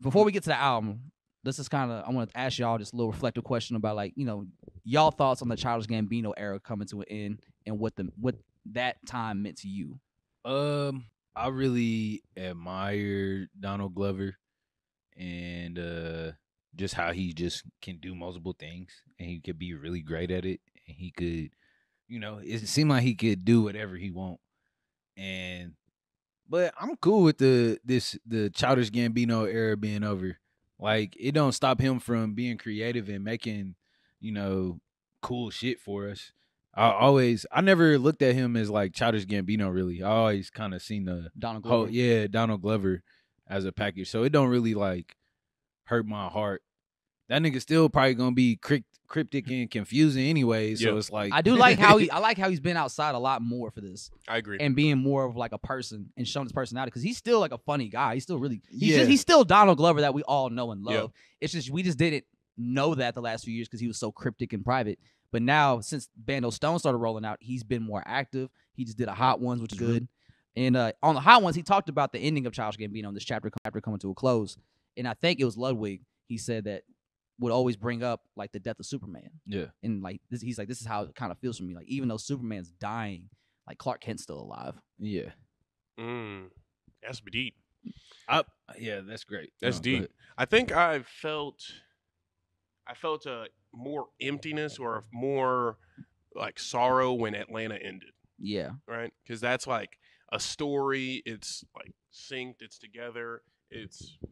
before we get to the album, this is kind of I want to ask y'all a little reflective question about like you know y'all thoughts on the Childish Gambino era coming to an end and what the what that time meant to you. Um, I really admire Donald Glover and uh just how he just can do multiple things and he could be really great at it and he could you know, it seemed like he could do whatever he want. And but I'm cool with the this the Childish Gambino era being over. Like it don't stop him from being creative and making, you know, cool shit for us. I always I never looked at him as like Childish Gambino really. I always kind of seen the Donald whole Glover. yeah, Donald Glover as a package. So it don't really like hurt my heart. That nigga still probably gonna be crypt- cryptic and confusing anyway. So Yeah. it's like I do like how he I like how he's been outside a lot more for this I agree. and being more of like a person and showing his personality because he's still like a funny guy. He's still really he's Yeah. just, he's still Donald Glover that we all know and love. Yeah. It's just we just didn't know that the last few years because he was so cryptic and private. But now since Bando Stone started rolling out, he's been more active. He just did a Hot Ones, which is good. And uh, on the Hot Ones, he talked about the ending of Childish Gambino in this chapter, chapter coming to a close. And I think it was Ludwig. He said that would always bring up like the death of Superman yeah. and like this, he's like, this is how it kind of feels for me. Like even though Superman's dying, like Clark Kent's still alive. Yeah. Mm, that's deep. I, yeah, that's great. That's No, deep. I think I felt, I felt a more emptiness or more like sorrow when Atlanta ended, Yeah, right? Because that's like a story. It's like synced. It's together. It's you know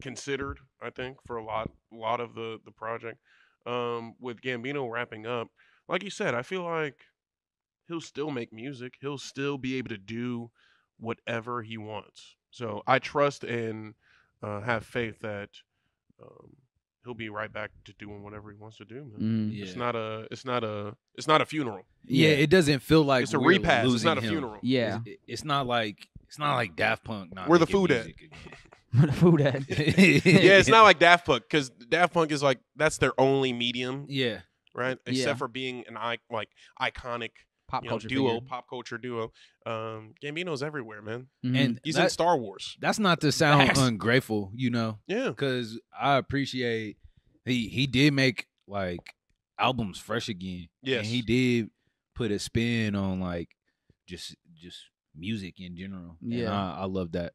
considered. I think for a lot, lot of the the project. Um, with Gambino wrapping up, like you said, I feel like he'll still make music. He'll still be able to do whatever he wants. So I trust and uh, have faith that um, he'll be right back to doing whatever he wants to do. Man. Mhm. yeah. It's not a. It's not a. It's not a funeral. yeah, Yeah. it doesn't feel like It's a we're repast. It's not a him. funeral. yeah. It's, it's not like it's not like Daft Punk. Not Where the making food at? Again. Food at. yeah, it's not like Daft Punk because Daft Punk is like that's their only medium, Yeah, right? Except Yeah. for being an I- like iconic Pop you know, culture duo, figure. pop culture duo. Um, Gambino's everywhere, man. Mhm. and He's in that- Star Wars. that's not to sound Facts. ungrateful, you know, Yeah, because I appreciate he he did make like albums fresh again. Yes. and he did put a spin on like just just music in general. And Yeah. I, I love that.